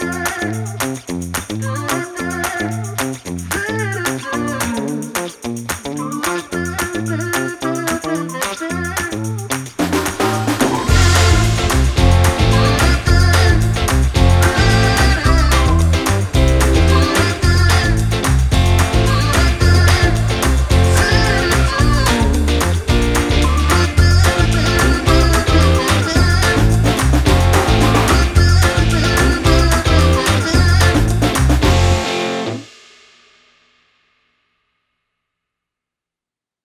Música